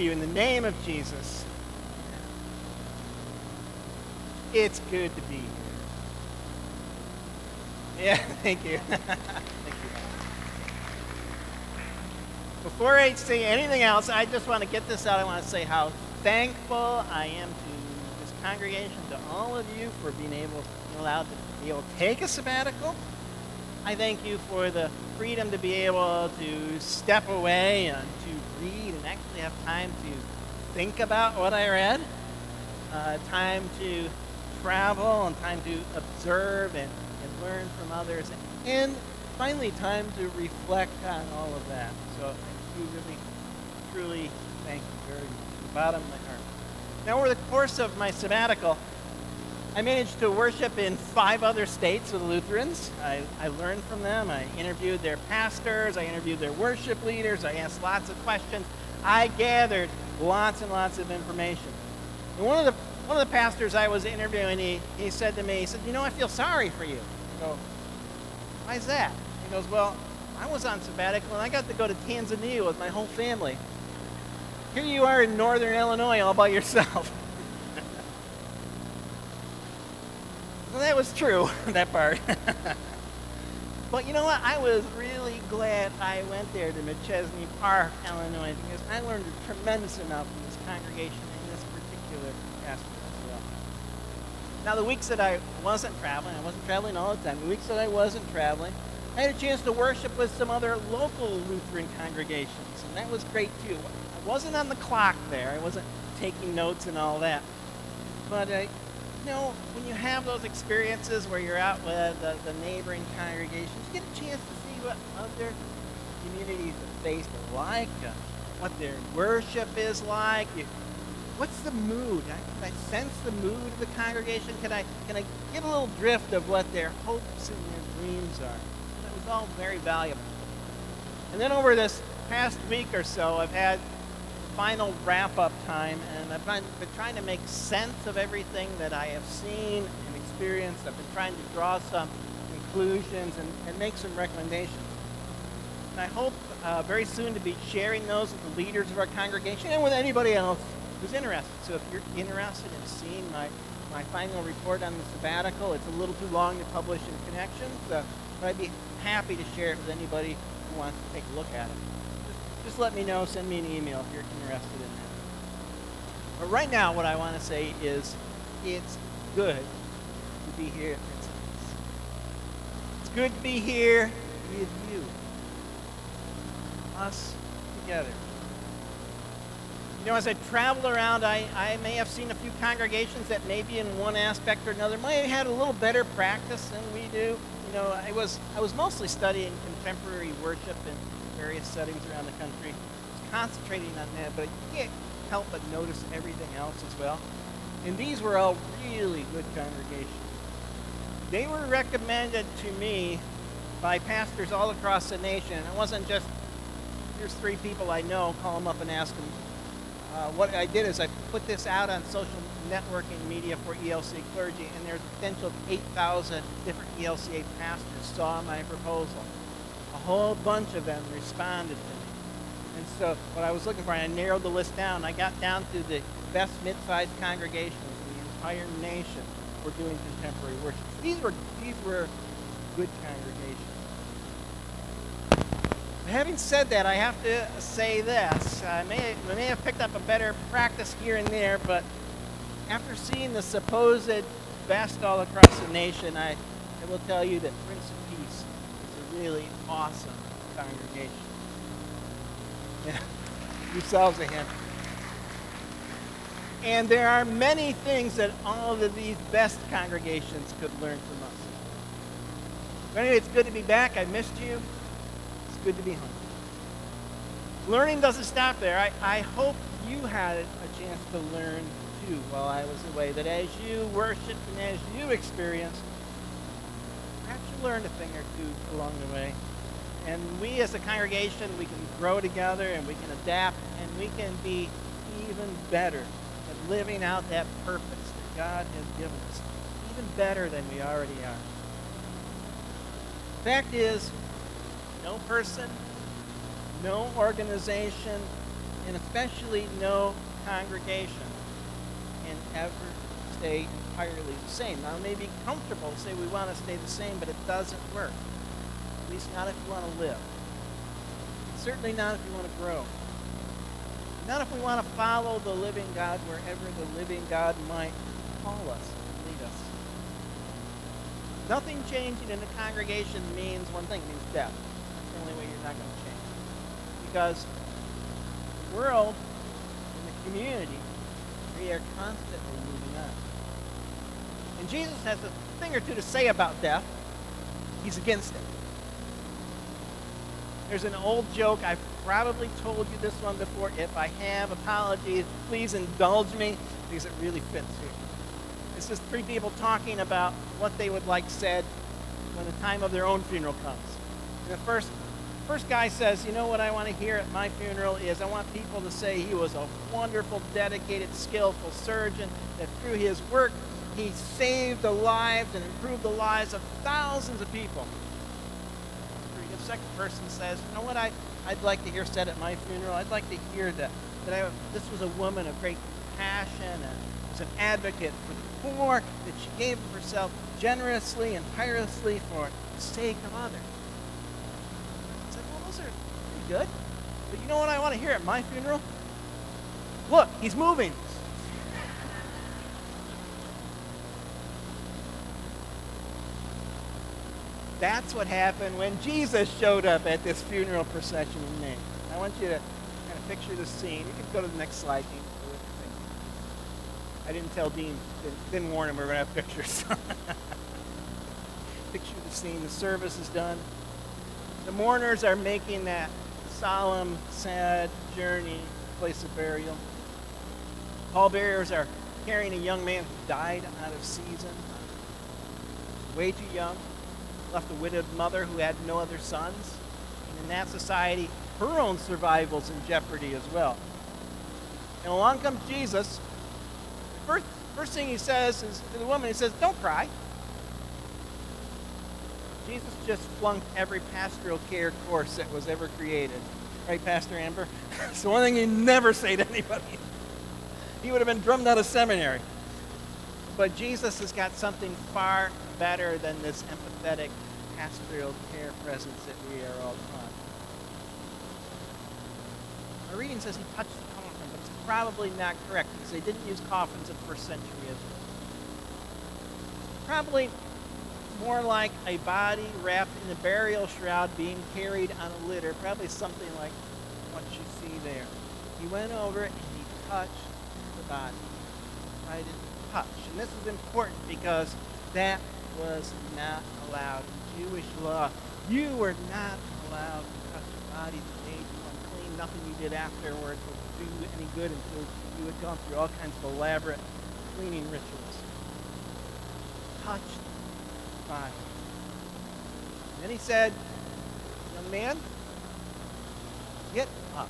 you in the name of Jesus. It's good to be here. Yeah, thank you. thank you. Before I say anything else, I just want to get this out. I want to say how thankful I am to this congregation, to all of you for being able, allowed to be able to take a sabbatical. I thank you for the freedom to be able to step away and to read and actually have time to think about what I read, uh, time to travel and time to observe and, and learn from others, and finally time to reflect on all of that. So I do really, truly thank you very much from the bottom of my heart. Now, over the course of my sabbatical, I managed to worship in five other states with Lutherans. I, I learned from them. I interviewed their pastors. I interviewed their worship leaders. I asked lots of questions. I gathered lots and lots of information. And one of the, one of the pastors I was interviewing, he, he said to me, he said, you know, I feel sorry for you. I go, why is that? He goes, well, I was on sabbatical and I got to go to Tanzania with my whole family. Here you are in northern Illinois all by yourself. Well, that was true, that part. but you know what? I was really glad I went there to Machesney Park, Illinois, because I learned a tremendous amount from this congregation in this particular aspect as well. Now, the weeks that I wasn't traveling, I wasn't traveling all the time, the weeks that I wasn't traveling, I had a chance to worship with some other local Lutheran congregations, and that was great too. I wasn't on the clock there, I wasn't taking notes and all that. But I, you know, when you have those experiences where you're out with the, the neighboring congregations, you get a chance to see what other communities of faith are like, uh, what their worship is like. You, what's the mood? I, can I sense the mood of the congregation? Can I, can I get a little drift of what their hopes and their dreams are? That was all very valuable. And then over this past week or so, I've had final wrap-up time, and I've been, been trying to make sense of everything that I have seen and experienced. I've been trying to draw some conclusions and, and make some recommendations. And I hope uh, very soon to be sharing those with the leaders of our congregation and with anybody else who's interested. So if you're interested in seeing my, my final report on the sabbatical, it's a little too long to publish in Connections, so, but I'd be happy to share it with anybody who wants to take a look at it just let me know. Send me an email if you're interested in that. But right now, what I want to say is it's good to be here at It's good to be here with you. Us together. You know, as I travel around, I, I may have seen a few congregations that maybe in one aspect or another might have had a little better practice than we do. You know, I was I was mostly studying contemporary worship in various settings around the country. concentrating on that, but you can't help but notice everything else as well. And these were all really good congregations. They were recommended to me by pastors all across the nation. It wasn't just, here's three people I know, call them up and ask them. Uh, what I did is I put this out on social networking media for ELCA clergy, and there's a potential 8,000 different ELCA pastors saw my proposal A whole bunch of them responded to me. And so what I was looking for, I narrowed the list down. I got down to the best mid-sized congregations in the entire nation were doing contemporary worship. These were, these were good congregations. Having said that, I have to say this. I may, I may have picked up a better practice here and there, but after seeing the supposed best all across the nation, I, I will tell you that Prince of Peace is a really awesome congregation. Yeah, yourselves a hand. And there are many things that all of these best congregations could learn from us. But anyway, it's good to be back. I missed you. Good to be home. Learning doesn't stop there. I, I hope you had a chance to learn too while I was away. That as you worshiped and as you experienced, perhaps you learned a thing or two along the way. And we as a congregation, we can grow together and we can adapt and we can be even better at living out that purpose that God has given us. Even better than we already are. Fact is, no person, no organization, and especially no congregation can ever stay entirely the same. Now, it may be comfortable to say we want to stay the same, but it doesn't work. At least not if you want to live. Certainly not if you want to grow. Not if we want to follow the living God wherever the living God might call us, lead us. Nothing changing in the congregation means one thing, means death. You're not going to change. Because the world and the community, we are constantly moving on. And Jesus has a thing or two to say about death. He's against it. There's an old joke. I've probably told you this one before. If I have, apologies. Please indulge me because it really fits here. It's just three people talking about what they would like said when the time of their own funeral comes. And the first, first guy says, You know what I want to hear at my funeral is I want people to say he was a wonderful, dedicated, skillful surgeon, that through his work he saved the lives and improved the lives of thousands of people The second person says, you know what I, I'd like to hear said at my funeral? I'd like to hear that, that I, this was a woman of great passion and was an advocate for the poor, that she gave of herself generously and tirelessly for the sake of others. I said, well, those are pretty good. But you know what I want to hear at my funeral? Look, he's moving. That's what happened when Jesus showed up at this funeral procession in Nain. I want you to kind of picture the scene. You can go to the next slide, Dean. I didn't tell Dean, didn't, didn't warn him we are going to have pictures. picture the scene. The service is done. The mourners are making that solemn, sad journey place of burial. Pallbearers are carrying a young man who died out of season, way too young left a widowed mother who had no other sons. And in that society, her own survival's in jeopardy as well. And along comes Jesus. First, first thing he says is to the woman, he says, Don't cry. Jesus just flunked every pastoral care course that was ever created. Right, Pastor Amber? it's the one thing he never say to anybody. He would have been drummed out of seminary. But Jesus has got something far better than this empathetic pastoral care presence that we are all taught. My reading says he touched the coffin, but it's probably not correct because they didn't use coffins in the first century Israel. Probably more like a body wrapped in a burial shroud being carried on a litter, probably something like what you see there. He went over and he touched the body. Right? touch. And this is important because that was not allowed in Jewish law. You were not allowed to touch a body that made you unclean. Nothing you did afterwards would do any good until you had gone through all kinds of elaborate cleaning rituals. Touch body. And then he said, Young man, get up.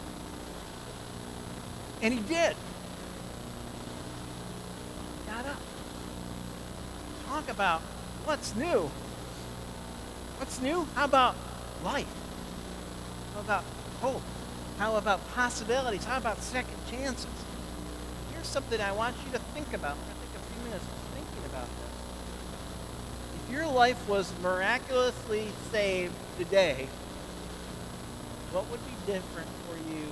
And he did. Got up. Talk about what's new. What's new? How about life? How about hope? How about possibilities? How about second chances? Here's something I want you to think about. Take a few minutes thinking about this. If your life was miraculously saved today, what would be different for you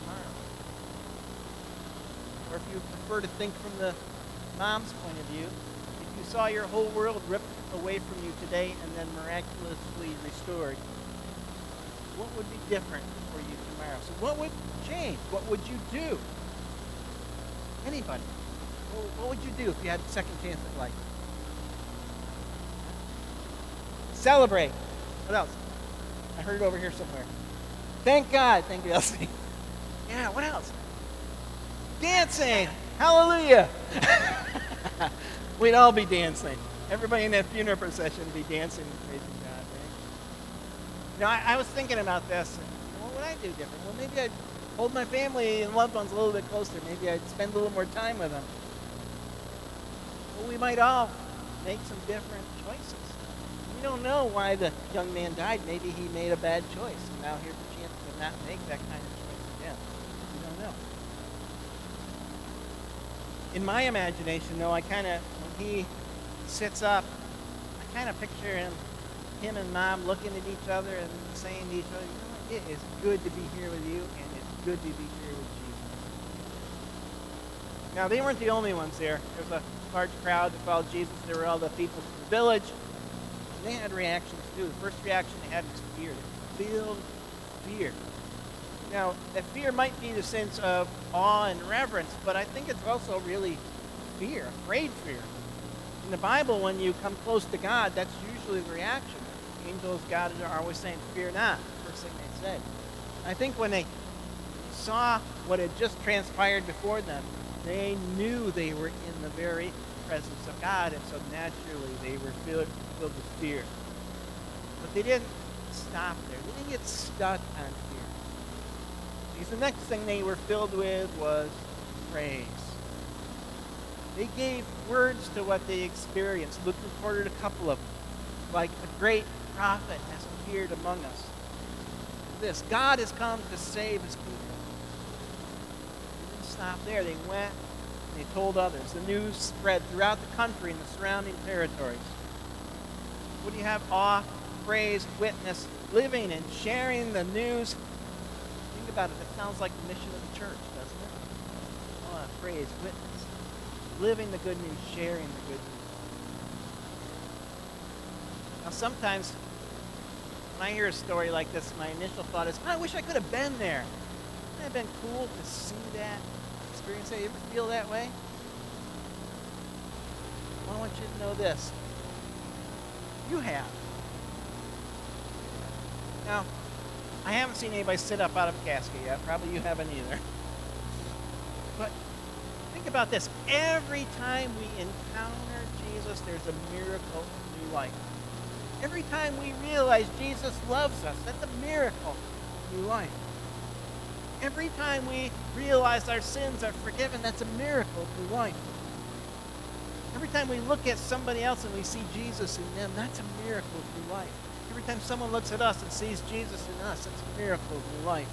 tomorrow? Or if you prefer to think from the mom's point of view, if you saw your whole world ripped away from you today and then miraculously restored, what would be different for you tomorrow? So what would change? What would you do? Anybody. What would you do if you had a second chance at life? Celebrate. What else? I heard it over here somewhere. Thank God. Thank you, Elsie. Yeah, what else? Dancing. Hallelujah. We'd all be dancing. Everybody in that funeral procession would be dancing and praising God, right? You know, I, I was thinking about this. And, what would I do different? Well, maybe I'd hold my family and loved ones a little bit closer. Maybe I'd spend a little more time with them. Well, we might all make some different choices. Don't know why the young man died. Maybe he made a bad choice. And now here's a chance to not make that kind of choice again. We don't know. in my imagination, though, I kind of, when he sits up, I kind of picture him, him and mom looking at each other and saying to each other, you know it is good to be here with you, and it's good to be here with Jesus. Now, they weren't the only ones there. There was a large crowd that followed Jesus. There were all the people from the village. They had reactions too. The first reaction they had was fear. They filled fear. Now, that fear might be the sense of awe and reverence, but I think it's also really fear, afraid fear. In the Bible, when you come close to God, that's usually the reaction. Angels, God are always saying, fear not, first thing they say. I think when they saw what had just transpired before them, they knew they were in the very presence of God, and so naturally they were filled, filled with fear. But they didn't stop there. They didn't get stuck on fear. Because the next thing they were filled with was praise. They gave words to what they experienced. Luke recorded a couple of them. Like a great prophet has appeared among us. This God has come to save his people. They didn't stop there. They went they told others. The news spread throughout the country and the surrounding territories. What do you have? Awe, praise, witness, living and sharing the news. Think about it. That sounds like the mission of the church, doesn't it? Awe, praise, witness. Living the good news, sharing the good news. Now, sometimes when I hear a story like this, my initial thought is, I wish I could have been there. Wouldn't it have been cool to see that, experience that? You ever feel that way? Well, I want you to know this. You have. Now, I haven't seen anybody sit up out of a casket yet. Probably you haven't either. But think about this. Every time we encounter Jesus, there's a miracle of new life. Every time we realize Jesus loves us, that's a miracle of new life. Every time we realize our sins are forgiven, that's a miracle of new life. Every time we look at somebody else and we see Jesus in them, that's a miracle new life. Every time someone looks at us and sees Jesus in us, that's a miracle new life.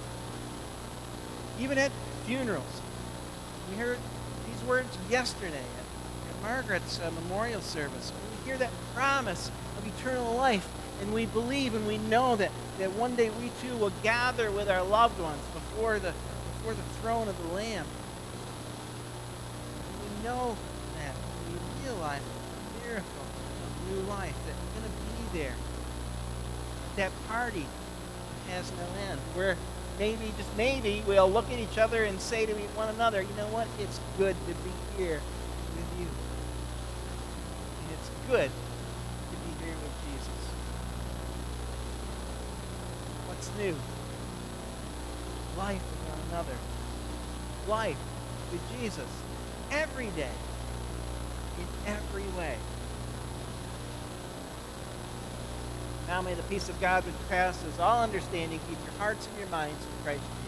Even at funerals, we heard these words yesterday at, at Margaret's uh, memorial service. When we hear that promise of eternal life, and we believe and we know that, that one day we too will gather with our loved ones before the, before the throne of the Lamb. And we know we realize the miracle of new life, that we're going to be there. That party has no end. Where maybe, just maybe, we'll look at each other and say to one another, you know what? It's good to be here with you. And it's good to be here with Jesus. What's new? Life with one another. Life with Jesus. Every day. In every way. Now may the peace of God which passes all understanding keep your hearts and your minds in Christ Jesus.